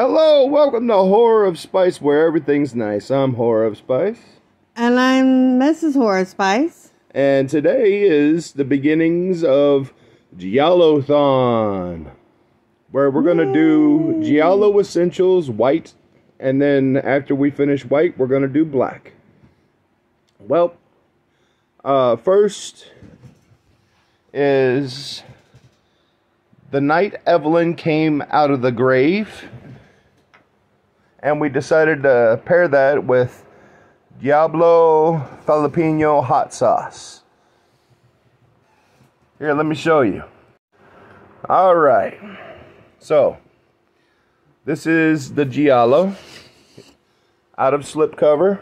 Hello, welcome to Horror of Spice, where everything's nice. I'm Horror of Spice, And I'm Mrs. Horror Spice. and today is the beginnings of Giallothon, where we're gonna do Giallo Essentials white, and then after we finish white, we're gonna do black. Well, uh, first is the night Evelyn came out of the grave and we decided to pair that with Djablo Filipino hot sauce. Here, let me show you. All right. So, this is the Giallo out of slipcover.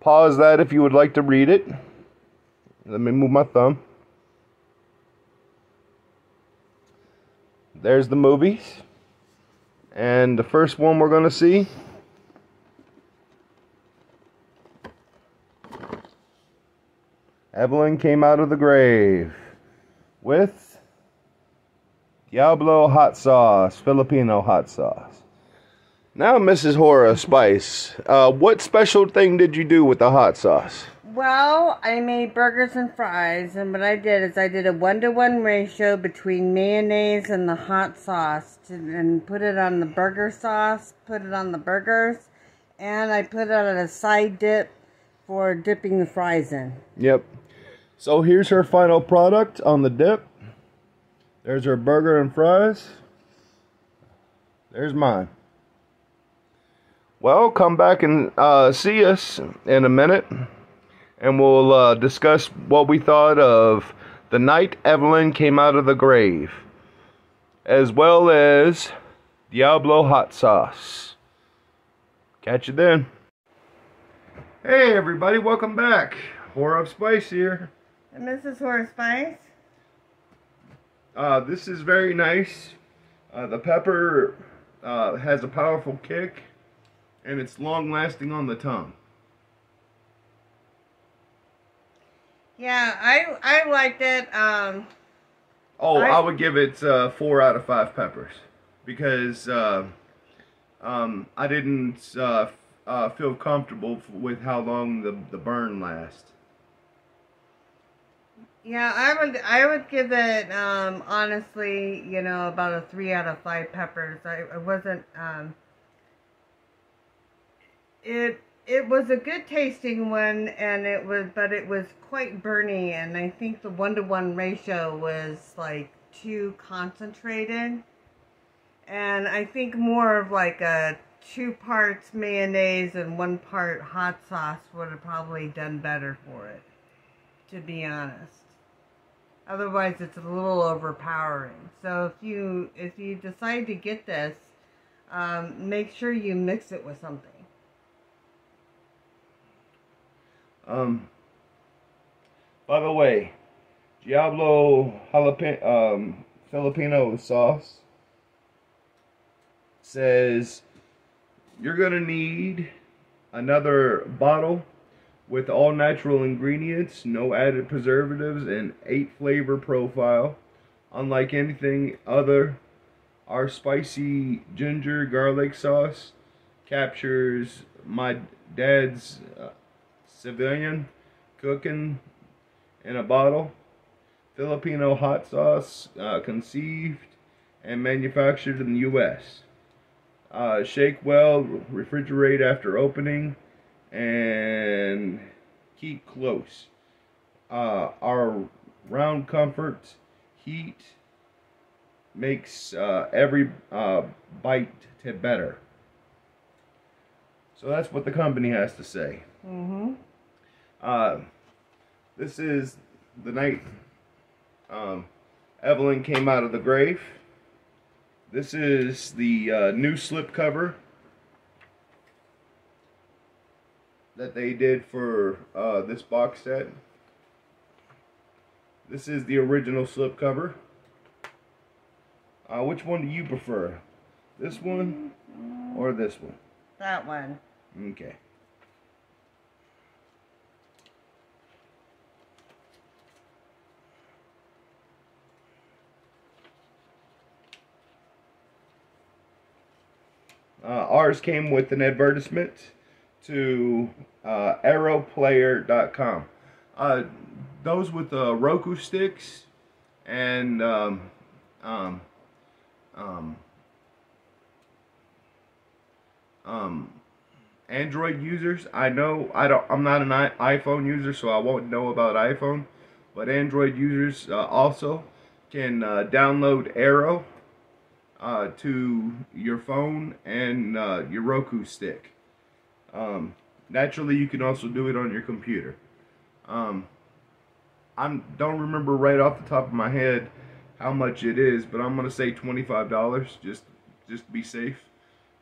Pause that if you would like to read it. Let me move my thumb. There's the movies. And the first one we're going to see Evelyn came out of the grave with Djablo hot sauce, Filipino hot sauce. Now, Mrs. Horror Spice, uh, what special thing did you do with the hot sauce? Well, I made burgers and fries, and what I did is I did a one to one ratio between mayonnaise and the hot sauce, to, and put it on the burger sauce, put it on the burgers, and I put it on a side dip for dipping the fries in. Yep. So here's her final product on the dip. There's her burger and fries. There's mine. Well, come back and uh, see us in a minute, and we'll uh, discuss what we thought of the night Evelyn came out of the grave, as well as Djablo hot sauce. Catch you then. Hey, everybody, welcome back. Horror of Spice here. And this is Horror Spice? Uh, this is very nice. Uh, the pepper uh, has a powerful kick, and it's long lasting on the tongue. Yeah, I I liked it. Um, Oh, I, I- would give it uh, four out of five peppers because uh, um, I didn't uh, uh, feel comfortable with how long the, the burn lasts. Yeah, I would I would give it um honestly, you know, about a three out of five peppers. I, I wasn't um it it was a good tasting one and it was but it was quite burny and I think the one to one ratio was like too concentrated. And I think more of like a two parts mayonnaise and one part hot sauce would have probably done better for it, to be honest. Otherwise, it's a little overpowering. So if you if you decide to get this, um, make sure you mix it with something. Um, by the way, Djablo jalapeno um, Filipino sauce says you're gonna need another bottle with all natural ingredients, no added preservatives, and eight flavor profile. Unlike anything other, our spicy ginger garlic sauce captures my dad's uh, civilian cooking in a bottle. Filipino hot sauce uh, conceived and manufactured in the U.S. Uh, shake well, refrigerate after opening, and keep close. Uh, our round comfort heat makes uh, every uh, bite better. So that's what the company has to say. Mm-hmm. Uh, this is the night um, Evelyn came out of the grave. This is the uh, new slipcover that they did for uh, this box set. This is the original slipcover. Uh, which one do you prefer? This one or this one? That one. Okay. Uh, ours came with an advertisement to uh, arrowplayer.com. Uh, those with the Roku sticks and um, um, um, um, Android users. I know I don't. I'm not an iPhone user, so I won't know about iPhone. But Android users uh, also can uh, download Arrow uh, to your phone and uh, your Roku stick. Um, naturally, you can also do it on your computer. Um, I don't remember right off the top of my head how much it is, but I'm gonna say $25 just just to be safe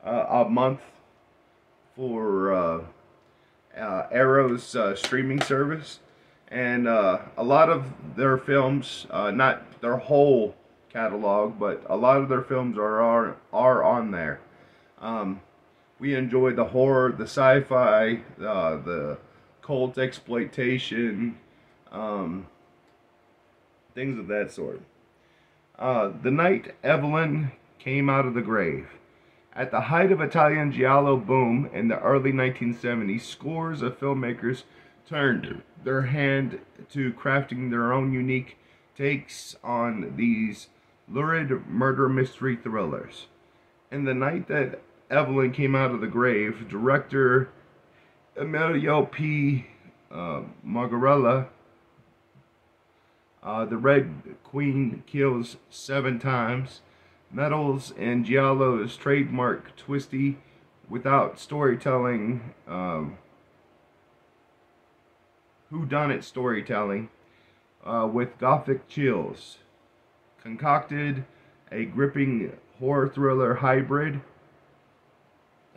uh, a month for uh, uh, Arrow's uh, streaming service, and uh, a lot of their films, uh, not their whole catalog, but a lot of their films are are, are on there. Um, we enjoy the horror, the sci-fi, uh, the cult exploitation, um, things of that sort. the night Evelyn came out of the grave. At the height of Italian giallo boom in the early 1970s, scores of filmmakers turned their hand to crafting their own unique takes on these lurid murder mystery thrillers. In the night that Evelyn came out of the grave, director Emilio P. Uh, Miraglia, uh, the Red Queen kills seven times, Metals and Giallo's trademark twisty without storytelling, um, whodunit storytelling uh, with gothic chills. Concocted a gripping horror thriller hybrid.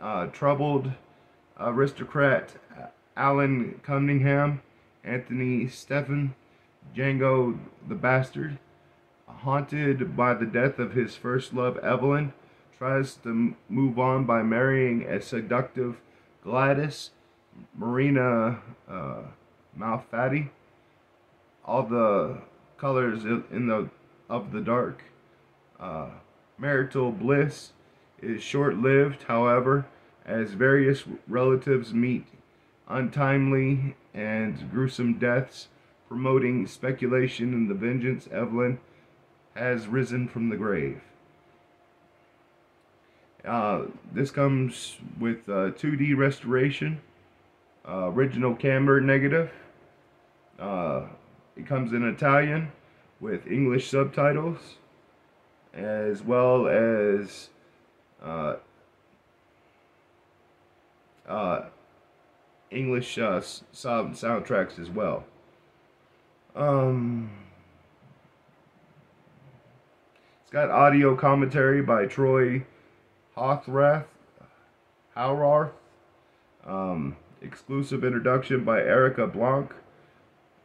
Uh, troubled aristocrat Alan Cunningham, Anthony Steffen, Django the Bastard haunted by the death of his first love, Evelyn, tries to move on by marrying a seductive Gladys, Marina uh, Malfatti. All the colors in the of the dark. Uh, marital bliss is short-lived, however, as various relatives meet untimely and gruesome deaths, promoting speculation in the vengeance Evelyn has risen from the grave. Uh, this comes with uh, 2K restoration, uh, original camera negative. Uh, it comes in Italian with English subtitles, as well as uh, uh, English sound soundtracks as well. Um, it's got audio commentary by Troy Hothrath, Howarth. Um, exclusive introduction by Erica Blanc.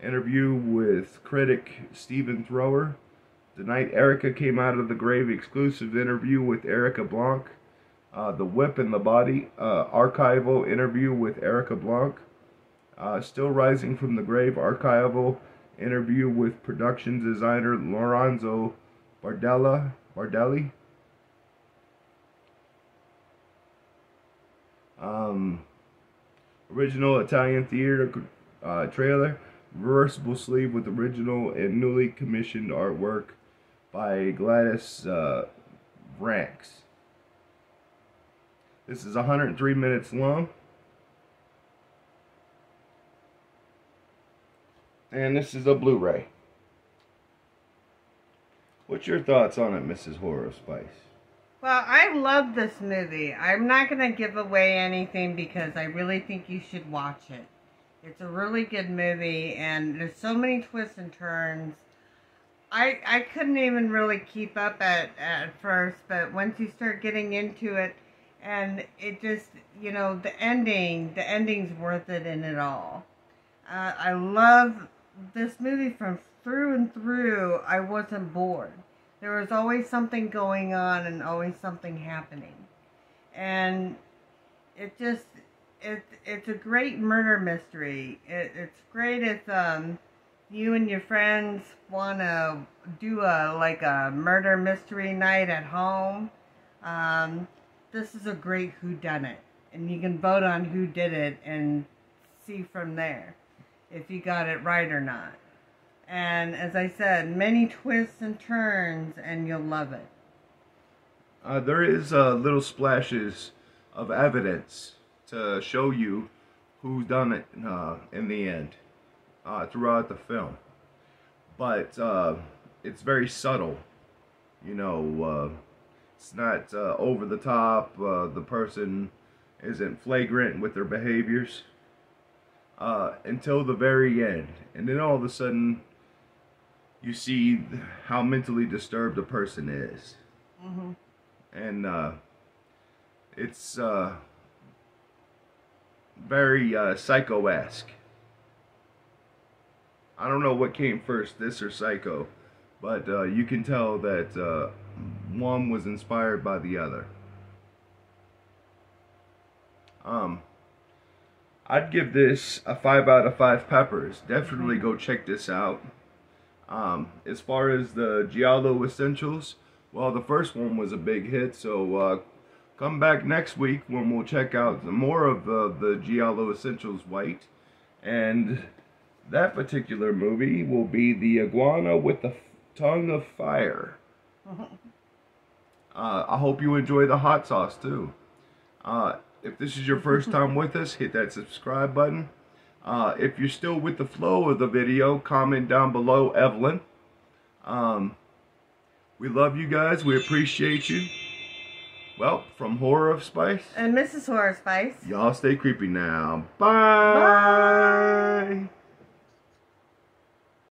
Interview with critic Stephen Thrower. The night Erica came out of the grave, exclusive interview with Erica Blanc. Uh, the Whip and the Body, uh, archival interview with Erica Blanc. Uh, Still Rising from the Grave, archival interview with production designer Lorenzo Bardella, Bardelli. Um, original Italian theater uh, trailer, reversible sleeve with original and newly commissioned artwork by Gladys uh, Ranks. This is 103 minutes long. And this is a Blu-ray. What's your thoughts on it, Mrs. Horror Spice? Well, I love this movie. I'm not going to give away anything because I really think you should watch it. It's a really good movie, and there's so many twists and turns. I I couldn't even really keep up at at first, but once you start getting into it, and it just you know the ending, the ending's worth it in it all. Uh, I love this movie from through and through, I wasn't bored. There was always something going on and always something happening. And it just, it, it's a great murder mystery. It, it's great if um, you and your friends want to do a, like a murder mystery night at home. Um, this is a great who done it, and you can vote on who did it and see from there if you got it right or not. And as I said, many twists and turns, and you'll love it. Uh, there is uh, little splashes of evidence to show you who's done it uh, in the end uh, throughout the film. But uh, it's very subtle. You know, uh, it's not uh, over the top. Uh, the person isn't flagrant with their behaviors uh, until the very end. And then all of a sudden, you see how mentally disturbed a person is. Mm-hmm. And uh, it's uh, very uh, psycho esque. I don't know what came first, this or Psycho, but uh, you can tell that uh, one was inspired by the other. Um, I'd give this a five out of five peppers. Definitely go check this out. Um, as far as the Giallo Essentials, well, the first one was a big hit, so uh, come back next week when we'll check out more of uh, the Giallo Essentials White. And that particular movie will be The Iguana with the Tongue of Fire. Uh, I hope you enjoy the hot sauce too. Uh, if this is your first time with us, hit that subscribe button. Uh, if you're still with the flow of the video, comment down below, Evelyn. Um, we love you guys. We appreciate you. Well, from Horror of Spice, And Mrs. Horror Spice. y'all stay creepy now. Bye. Bye.